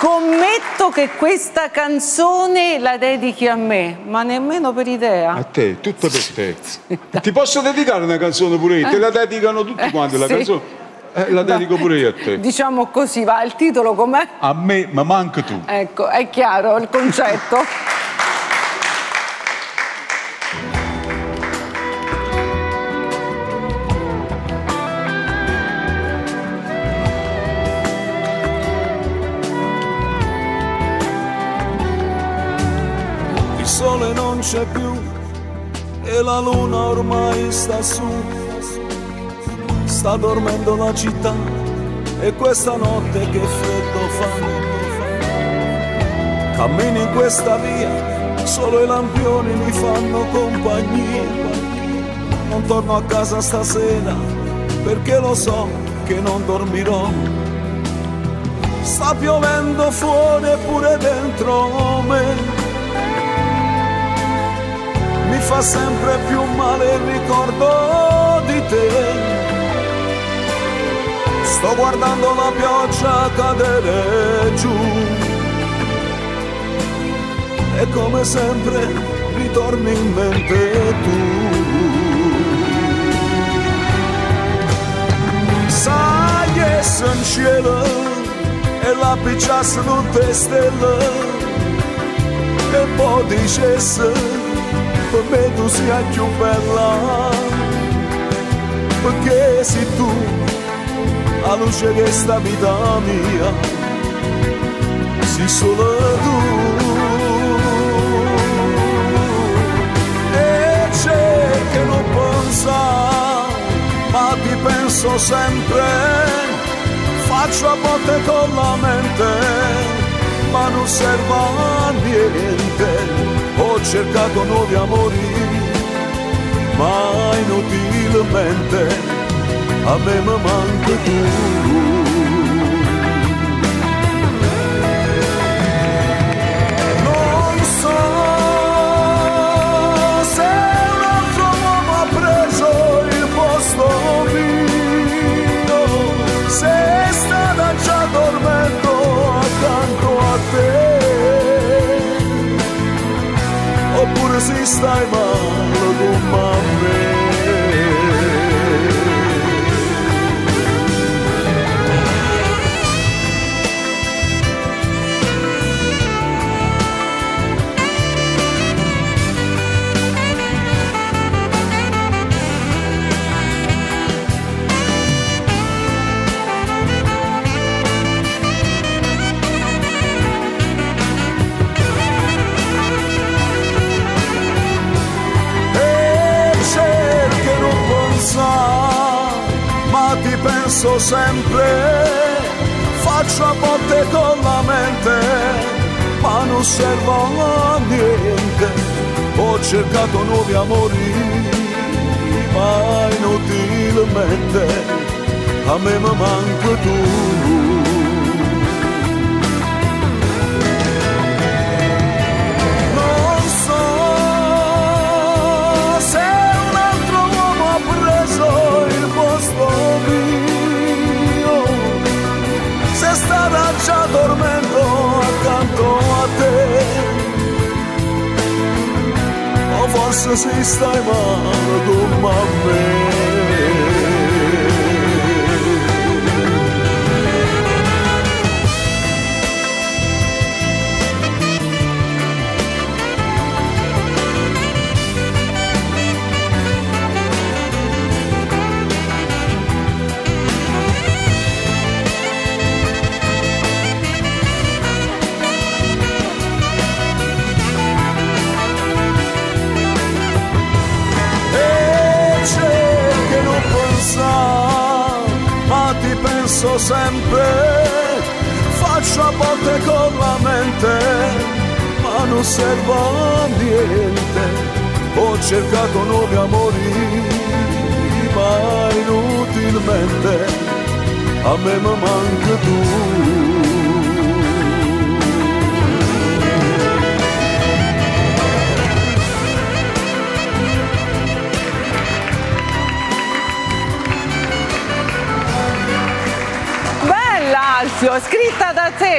Scommetto che questa canzone la dedichi a me, ma nemmeno per idea. A te, tutto per te. Ti posso dedicare una canzone pure io? Te la dedicano tutti quanti la sì. canzone. Eh, la dedico pure io a te. Diciamo così, va, il titolo com'è? A me, ma manca tu. Ecco, è chiaro il concetto. Non c'è più e la luna ormai sta su. Sta dormendo la città e questa notte che freddo fa. Cammini in questa via, solo i lampioni mi fanno compagnia. Non torno a casa stasera perché lo so che non dormirò. Sta piovendo fuori e pure dentro me sempre più male il ricordo di te. Sto guardando la pioggia cadere giù e come sempre ritorni in mente tu. Sai che sono in cielo e la picciassero tutte stelle e poi dicesse per me tu sia più bella perché sei tu la luce di sta vita mia sei solo tu. E c'è che non pensa ma ti penso sempre. Faccio a botte con la mente ma non serve a niente cercato nuovi amori, ma inutilmente a me manca tu. 在吗？Penso sempre, faccio a botte con la mente, ma non serve a niente, ho cercato nuovi amori, ma inutilmente, a me mi manca tu. Jesus ist einmal. Penso sempre, faccio a volte con la mente, ma non serve a niente, ho cercato nuovi amori, ma inutilmente, a me mi manca tu. Fabrizio, scritta da te.